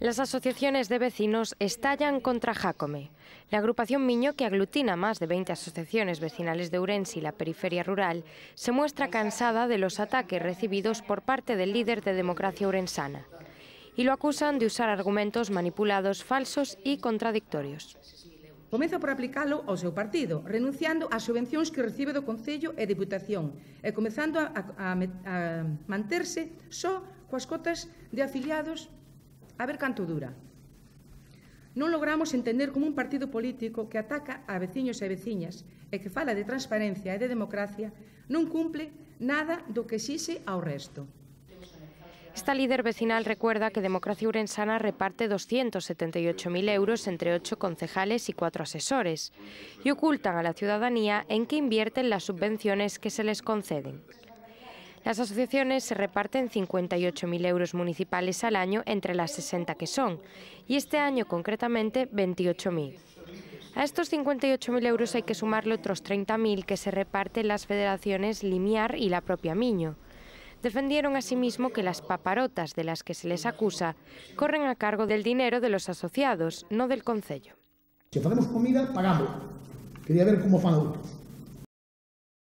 Las asociaciones de vecinos estallan contra Jacome. La agrupación Miño, que aglutina más de 20 asociaciones vecinales de Urense y la periferia rural, se muestra cansada de los ataques recibidos por parte del líder de democracia urensana y lo acusan de usar argumentos manipulados, falsos y contradictorios. Comeza por aplicalo ao seu partido, renunciando ás subvencións que recibe do Concello e Diputación e comezando a, a, a manterse só coas cotas de afiliados A ver canto dura. Non logramos entender como un partido político que ataca a veciños e veciñas e que fala de transparencia e de democracia non cumple nada do que xixe ao resto. Esta líder vecinal recuerda que Democracia Urensana reparte 278.000 euros entre ocho concejales y cuatro asesores y ocultan a la ciudadanía en qué invierten las subvenciones que se les conceden. Las asociaciones se reparten 58.000 euros municipales al año entre las 60 que son, y este año concretamente 28.000. A estos 58.000 euros hay que sumarle otros 30.000 que se reparten las federaciones Limiar y la propia Miño. Defendieron asimismo que las paparotas de las que se les acusa corren a cargo del dinero de los asociados, no del Concello. Si facemos comida, pagamos. Quería ver como fan.